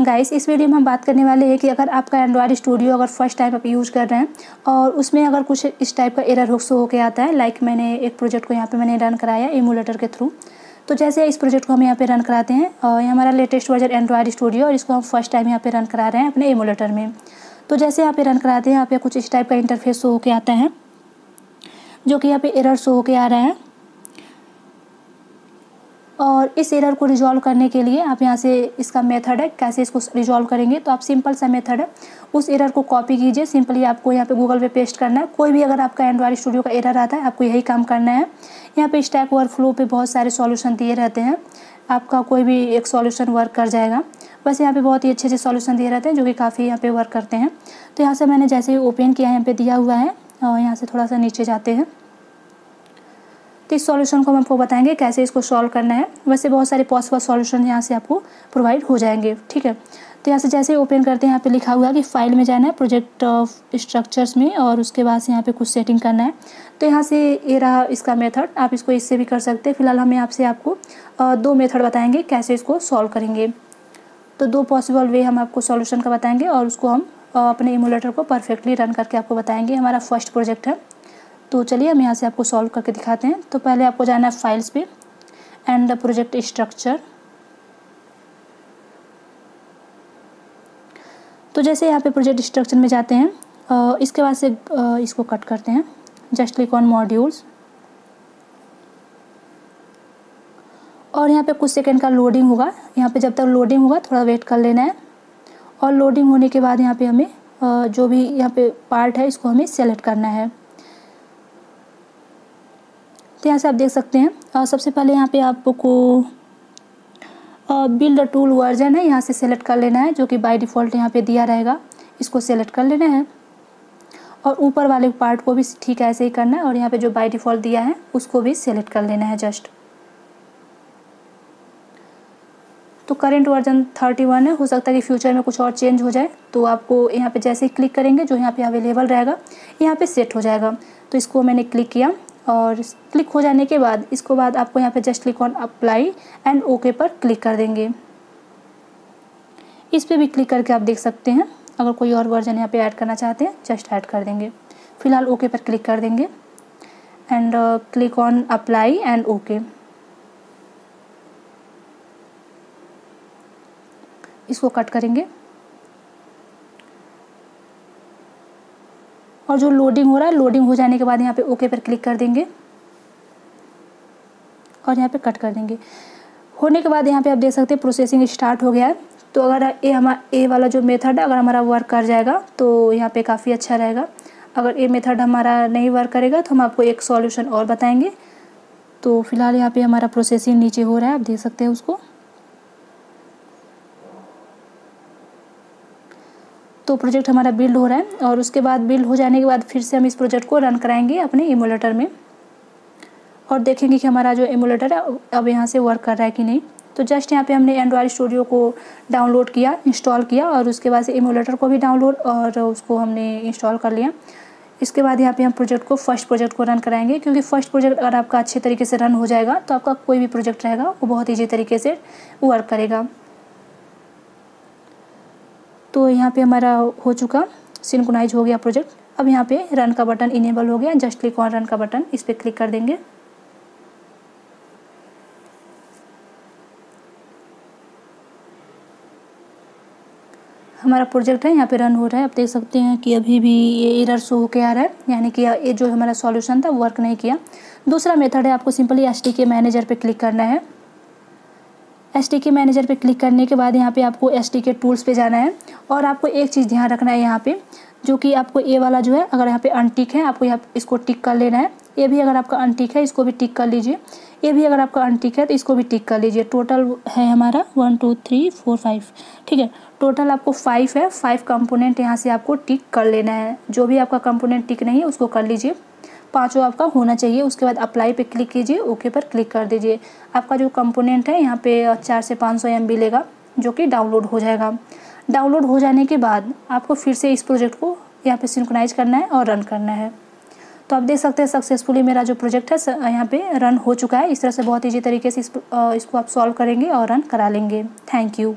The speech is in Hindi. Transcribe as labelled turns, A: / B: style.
A: गाइस इस वीडियो में हम बात करने वाले हैं कि अगर आपका एंड्रॉयड स्टूडियो अगर फ़र्स्ट टाइम आप यूज़ कर रहे हैं और उसमें अगर कुछ इस टाइप का एरर शो होकर आता है लाइक मैंने एक प्रोजेक्ट को यहाँ पे मैंने रन कराया एमुलेटर के थ्रू तो जैसे इस प्रोजेक्ट को हम यहाँ पे रन कराते हैं और ये हमारा लेटेस्ट वर्जन एंड्रॉयड स्टूडियो और इसको हम फ़र्स्ट टाइम यहाँ पे रन करा रहे हैं अपने एमुलेटर में। तो जैसे यहाँ पे रन कराते हैं, यहाँ पे कुछ इस टाइप का इंटरफेस शो होकर आता है, जो कि यहाँ पे एरर शो होकर आ रहा है। और इस एरर को रिजॉल्व करने के लिए आप यहाँ से इसका मेथड है, कैसे इसको रिजॉल्व करेंगे तो आप सिंपल सा मेथड है। उस एरर को कॉपी कीजिए। सिंपली आपको यहाँ पे गूगल पे पेस्ट करना है। कोई भी अगर आपका एंड्रॉयड स्टूडियो का एरर आता है, आपको यही काम करना है। यहाँ पे स्टैक फ्लो पे बहुत सारे सॉल्यूशन दिए रहते हैं। आपका कोई भी एक सॉल्यूशन वर्क कर जाएगा। बस यहाँ पे बहुत ही अच्छे अच्छे सॉल्यूशन दिए रहते हैं, जो कि काफ़ी यहाँ पे वर्क करते हैं। तो यहाँ से मैंने जैसे ही ओपन किया, यहाँ पे दिया हुआ है, और यहाँ से थोड़ा सा नीचे जाते हैं। तो इस सॉल्यूशन को हम आपको बताएँगे कैसे इसको सॉल्व करना है। वैसे बहुत सारे पॉसिबल सॉल्यूशन यहाँ से आपको प्रोवाइड हो जाएँगे, ठीक है? तो यहाँ से जैसे ओपन करते हैं, यहाँ पे लिखा हुआ है कि फ़ाइल में जाना है प्रोजेक्ट ऑफ़ स्ट्रक्चर्स में, और उसके बाद से यहाँ पे कुछ सेटिंग करना है। तो यहाँ से ये रहा इसका मेथड आप इसको इससे भी कर सकते हैं। फ़िलहाल हम यहाँ से आपको दो मेथड बताएँगे कैसे इसको सॉल्व करेंगे। तो दो पॉसिबल वे हम आपको सॉल्यूशन का बताएँगे, और उसको हम अपने इमोलेटर को परफेक्टली रन करके आपको बताएँगे। हमारा फ़र्स्ट प्रोजेक्ट है। तो चलिए हम यहाँ से आपको सॉल्व करके दिखाते हैं। तो पहले आपको जाना है फाइल्स पे एंड द प्रोजेक्ट स्ट्रक्चर तो जैसे यहाँ पे प्रोजेक्ट स्ट्रक्चर में जाते हैं इसके बाद से इसको कट करते हैं। जस्ट क्लिक ऑन मॉड्यूल्स और यहाँ पे कुछ सेकंड का लोडिंग होगा। यहाँ पे जब तक लोडिंग होगा, थोड़ा वेट कर लेना है। और लोडिंग होने के बाद यहाँ पे हमें जो भी यहाँ पे पार्ट है, इसको हमें सेलेक्ट करना है। तो यहाँ से आप देख सकते हैं। सबसे पहले यहाँ पे आपको बिल्ड टूल वर्जन है, यहाँ से सेलेक्ट कर लेना है, जो कि बाय डिफ़ॉल्ट यहाँ पे दिया रहेगा। इसको सेलेक्ट कर लेना है। और ऊपर वाले पार्ट को भी ठीक ऐसे ही करना है, और यहाँ पे जो बाय डिफ़ॉल्ट दिया है, उसको भी सेलेक्ट कर लेना है जस्ट तो करेंट वर्जन थर्टी वन है, हो सकता है कि फ्यूचर में कुछ और चेंज हो जाए। तो आपको यहाँ पे जैसे ही क्लिक करेंगे, जो यहाँ पे अवेलेबल रहेगा, यहाँ पे सेट हो जाएगा। तो इसको मैंने क्लिक किया। और क्लिक हो जाने के बाद, इसको बाद आपको यहाँ पे just click on apply and okay पर क्लिक कर देंगे। इस पर भी क्लिक करके आप देख सकते हैं। अगर कोई और वर्जन यहाँ पे ऐड करना चाहते हैं जस्ट ऐड कर देंगे। फ़िलहाल ओके पर क्लिक कर देंगे। And click on apply and okay इसको कट करेंगे। और जो लोडिंग हो रहा है लोडिंग हो जाने के बाद यहाँ पे ओके पर क्लिक कर देंगे। और यहाँ पे कट कर देंगे। होने के बाद यहाँ पे आप देख सकते हैं प्रोसेसिंग स्टार्ट हो गया है। तो अगर ए हमारा ए वाला जो मेथड है, अगर हमारा वर्क कर जाएगा तो यहाँ पे काफ़ी अच्छा रहेगा। अगर ए मेथड हमारा नहीं वर्क करेगा तो हम आपको एक सॉल्यूशन और बताएँगे। तो फ़िलहाल यहाँ पे हमारा प्रोसेसिंग नीचे हो रहा है, आप देख सकते हैं उसको। तो प्रोजेक्ट हमारा बिल्ड हो रहा है और उसके बाद बिल्ड हो जाने के बाद फिर से हम इस प्रोजेक्ट को रन कराएँगे अपने इमोलेटर में और देखेंगे कि हमारा जो इमोलेटर है, अब यहाँ से वर्क कर रहा है कि नहीं। तो जस्ट यहाँ पे हमने एंड्रॉयड स्टूडियो को डाउनलोड किया इंस्टॉल किया और उसके बाद से इमोलेटर को भी डाउनलोड और उसको हमने इंस्टॉल कर लिया। इसके बाद यहाँ पे हम प्रोजेक्ट को फ़र्स्ट प्रोजेक्ट को रन कराएँगे क्योंकि फ़र्स्ट प्रोजेक्ट अगर आपका अच्छे तरीके से रन हो जाएगा तो आपका कोई भी प्रोजेक्ट रहेगा, वो बहुत ईजी तरीके से वर्क करेगा। तो यहाँ पे हमारा हो चुका सिंक्रोनाइज हो गया प्रोजेक्ट अब यहाँ पे रन का बटन इनेबल हो गया। जस्ट क्लिक ऑन रन का बटन इस पर क्लिक कर देंगे। हमारा प्रोजेक्ट है, यहाँ पे रन हो रहा है। आप देख सकते हैं कि अभी भी ये एरर शो होके आ रहा है। यानी कि ये जो हमारा सॉल्यूशन था वर्क नहीं किया। दूसरा मेथड है, आपको सिंपली एस मैनेजर पे क्लिक करना है। एस टी के मैनेजर पे क्लिक करने के बाद यहाँ पे आपको एस टी के टूल्स पे जाना है। और आपको एक चीज़ ध्यान रखना है यहाँ पे, जो कि आपको ए वाला जो है, अगर यहाँ पे अनटिक है, आपको यहाँ इसको टिक कर लेना है। ये भी अगर आपका अनटिक है, इसको भी टिक कर लीजिए। ये भी अगर आपका अनटिक है तो इसको भी टिक कर लीजिए। टोटल है हमारा one two three four five ठीक है? टोटल आपको फाइव है। फाइव कंपोनेंट यहाँ से आपको टिक कर लेना है। जो भी आपका कंपोनेंट टिक नहीं है, उसको कर लीजिए। पाँचों आपका होना चाहिए। उसके बाद अप्लाई पे क्लिक कीजिए ओके पर क्लिक कर दीजिए। आपका जो कंपोनेंट है यहाँ पे चार से पाँच सौ एम लेगा जो कि डाउनलोड हो जाएगा। डाउनलोड हो जाने के बाद आपको फिर से इस प्रोजेक्ट को यहाँ पे सिंक्रोनाइज करना है और रन करना है। तो आप देख सकते हैं सक्सेसफुली मेरा जो प्रोजेक्ट है यहाँ पे रन हो चुका है। इस तरह से बहुत ईजी तरीके से इस, इसको आप सॉल्व करेंगे और रन करा लेंगे। Thank you